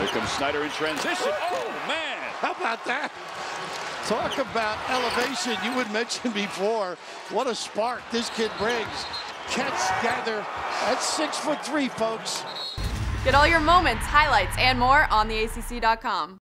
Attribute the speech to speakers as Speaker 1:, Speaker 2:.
Speaker 1: Here comes Snider in transition. Oh, man.
Speaker 2: How about that? Talk about elevation. You would mention before. What a spark this kid brings. Catch, gather. That's six foot three, folks.
Speaker 3: Get all your moments, highlights, and more on theacc.com.